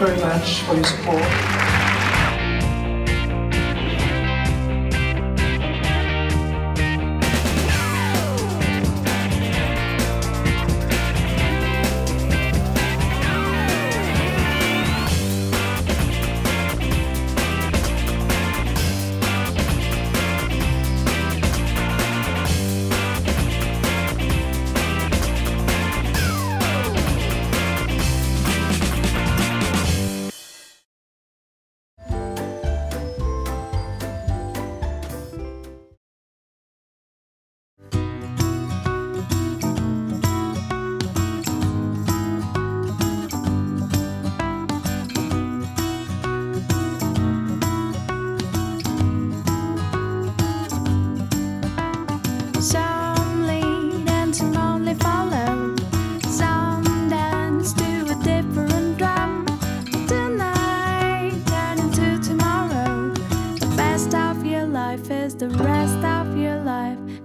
very much for your support.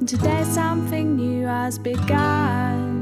And today something new has begun.